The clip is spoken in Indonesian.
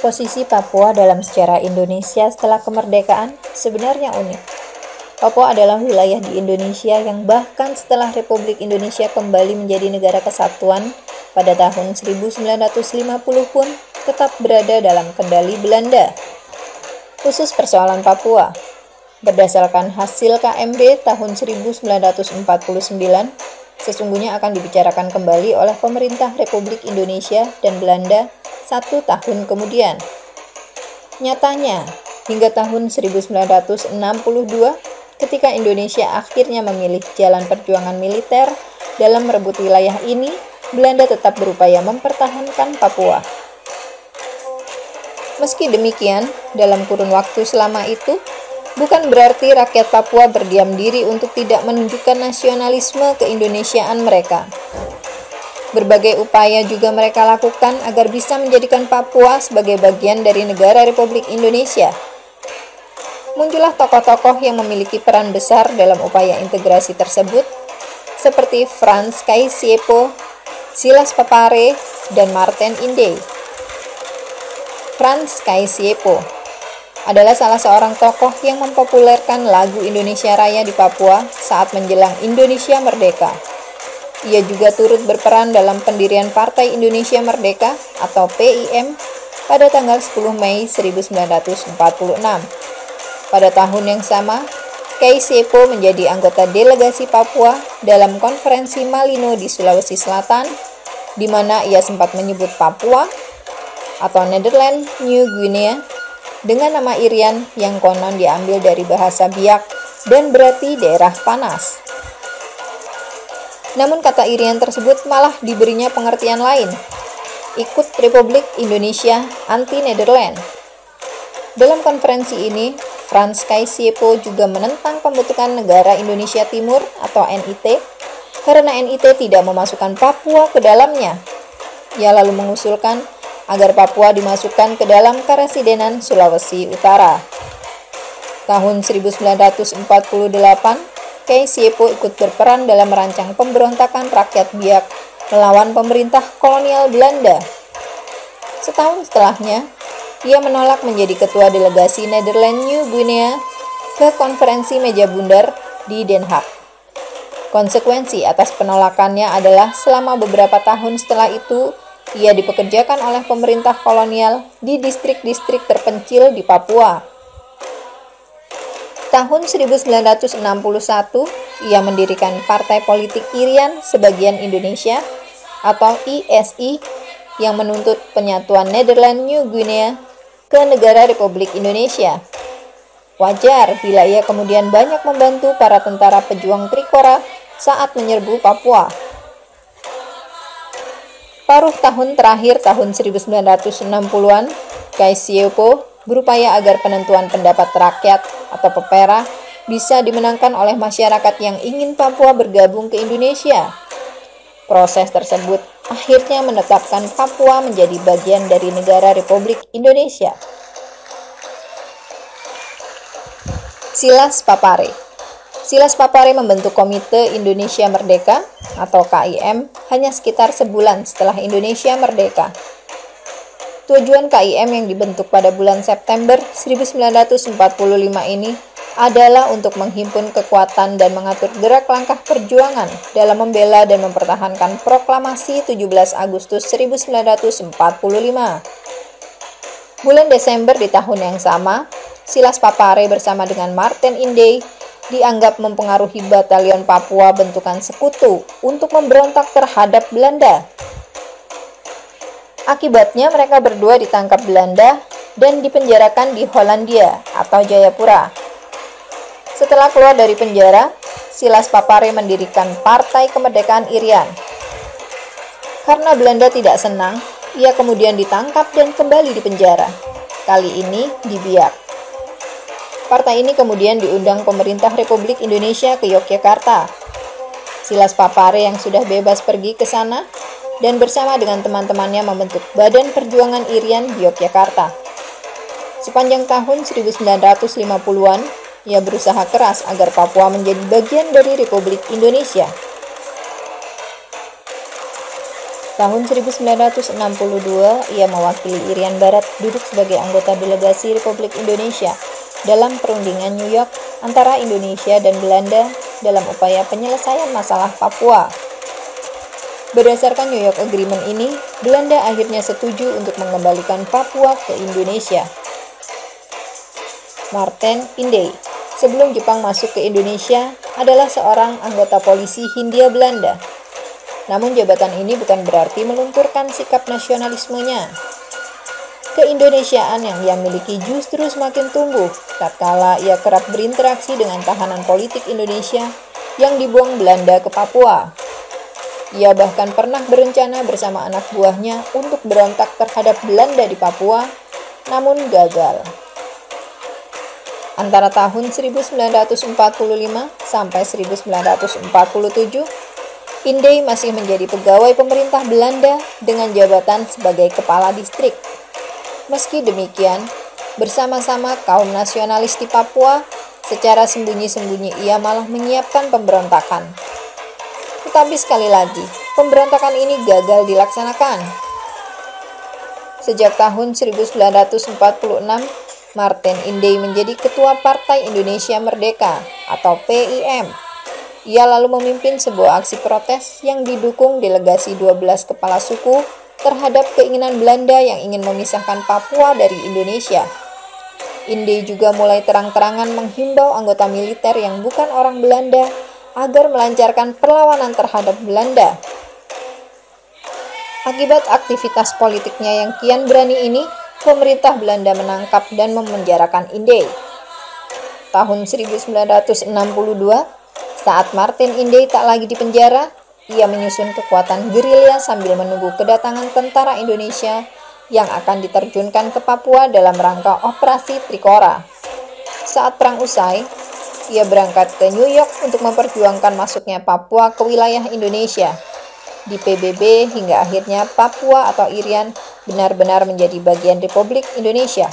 Posisi Papua dalam sejarah Indonesia setelah kemerdekaan sebenarnya unik. Papua adalah wilayah di Indonesia yang bahkan setelah Republik Indonesia kembali menjadi negara kesatuan pada tahun 1950 pun tetap berada dalam kendali Belanda. Khusus persoalan Papua, berdasarkan hasil KMB tahun 1949, sesungguhnya akan dibicarakan kembali oleh pemerintah Republik Indonesia dan Belanda satu tahun kemudian. Nyatanya, hingga tahun 1962, ketika Indonesia akhirnya memilih jalan perjuangan militer dalam merebut wilayah ini, Belanda tetap berupaya mempertahankan Papua. Meski demikian, dalam kurun waktu selama itu, bukan berarti rakyat Papua berdiam diri untuk tidak menunjukkan nasionalisme keindonesiaan mereka. Berbagai upaya juga mereka lakukan agar bisa menjadikan Papua sebagai bagian dari negara Republik Indonesia. Muncullah tokoh-tokoh yang memiliki peran besar dalam upaya integrasi tersebut, seperti Franz Kaisiepo, Silas Papare, dan Martin Inde. Franz Kaisiepo adalah salah seorang tokoh yang mempopulerkan lagu Indonesia Raya di Papua saat menjelang Indonesia Merdeka. Ia juga turut berperan dalam pendirian Partai Indonesia Merdeka atau PIM pada tanggal 10 Mei 1946. Pada tahun yang sama, Kei Sepo menjadi anggota delegasi Papua dalam konferensi Malino di Sulawesi Selatan, di mana ia sempat menyebut Papua atau Netherlands New Guinea dengan nama Irian yang konon diambil dari bahasa Biak dan berarti daerah panas. Namun kata irian tersebut malah diberinya pengertian lain. Ikut Republik Indonesia anti-Nederland. Dalam konferensi ini, Franz Kaisiepo juga menentang pembentukan negara Indonesia Timur atau NIT karena NIT tidak memasukkan Papua ke dalamnya. Ia lalu mengusulkan agar Papua dimasukkan ke dalam Karesidenan Sulawesi Utara. Tahun 1948, Kei Siepo ikut berperan dalam merancang pemberontakan rakyat Biak melawan pemerintah kolonial Belanda. Setahun setelahnya, ia menolak menjadi ketua delegasi Netherlands New Guinea ke konferensi meja bundar di Den Haag. Konsekuensi atas penolakannya adalah selama beberapa tahun setelah itu, ia dipekerjakan oleh pemerintah kolonial di distrik-distrik terpencil di Papua tahun 1961, ia mendirikan Partai Politik Irian Sebagian Indonesia atau ISI yang menuntut penyatuan Netherlands New Guinea ke negara Republik Indonesia. Wajar bila ia kemudian banyak membantu para tentara pejuang Trikora saat menyerbu Papua. Paruh tahun terakhir tahun 1960-an, Kaisiepo berupaya agar penentuan pendapat rakyat atau pepera bisa dimenangkan oleh masyarakat yang ingin Papua bergabung ke Indonesia. Proses tersebut akhirnya menetapkan Papua menjadi bagian dari negara Republik Indonesia. Silas Papare Silas Papare membentuk Komite Indonesia Merdeka atau KIM hanya sekitar sebulan setelah Indonesia merdeka. Tujuan KIM yang dibentuk pada bulan September 1945 ini adalah untuk menghimpun kekuatan dan mengatur gerak langkah perjuangan dalam membela dan mempertahankan proklamasi 17 Agustus 1945. Bulan Desember di tahun yang sama, Silas Papare bersama dengan Martin Inde dianggap mempengaruhi batalion Papua bentukan sekutu untuk memberontak terhadap Belanda Akibatnya mereka berdua ditangkap Belanda dan dipenjarakan di Hollandia atau Jayapura. Setelah keluar dari penjara, Silas Papare mendirikan Partai Kemerdekaan Irian. Karena Belanda tidak senang, ia kemudian ditangkap dan kembali di penjara. Kali ini di Biak. Partai ini kemudian diundang pemerintah Republik Indonesia ke Yogyakarta. Silas Papare yang sudah bebas pergi ke sana dan bersama dengan teman-temannya membentuk Badan Perjuangan Irian di Yogyakarta. Sepanjang tahun 1950-an, ia berusaha keras agar Papua menjadi bagian dari Republik Indonesia. Tahun 1962, ia mewakili Irian Barat duduk sebagai anggota delegasi Republik Indonesia dalam perundingan New York antara Indonesia dan Belanda dalam upaya penyelesaian masalah Papua. Berdasarkan New York Agreement ini, Belanda akhirnya setuju untuk mengembalikan Papua ke Indonesia. Martin Indey, sebelum Jepang masuk ke Indonesia, adalah seorang anggota polisi Hindia Belanda namun jabatan ini bukan berarti melunturkan sikap nasionalismenya. Keindonesiaan yang ia miliki justru semakin tumbuh tatkala ia kerap berinteraksi dengan tahanan politik Indonesia yang dibuang Belanda ke Papua. Ia bahkan pernah berencana bersama anak buahnya untuk berontak terhadap Belanda di Papua, namun gagal. Antara tahun 1945 sampai 1947, Indey masih menjadi pegawai pemerintah Belanda dengan jabatan sebagai kepala distrik. Meski demikian, bersama-sama kaum nasionalis di Papua, secara sembunyi-sembunyi ia malah menyiapkan pemberontakan. Tetapi sekali lagi, pemberontakan ini gagal dilaksanakan. Sejak tahun 1946, Martin Indey menjadi ketua Partai Indonesia Merdeka atau PIM ia lalu memimpin sebuah aksi protes yang didukung delegasi 12 kepala suku terhadap keinginan Belanda yang ingin memisahkan Papua dari Indonesia. Inde juga mulai terang-terangan menghimbau anggota militer yang bukan orang Belanda agar melancarkan perlawanan terhadap Belanda. Akibat aktivitas politiknya yang kian berani ini, pemerintah Belanda menangkap dan memenjarakan Inde. Tahun 1962, saat Martin Indey tak lagi di penjara, ia menyusun kekuatan gerilya sambil menunggu kedatangan tentara Indonesia yang akan diterjunkan ke Papua dalam rangka Operasi Trikora. Saat perang usai, ia berangkat ke New York untuk memperjuangkan masuknya Papua ke wilayah Indonesia. Di PBB hingga akhirnya Papua atau Irian benar-benar menjadi bagian Republik Indonesia.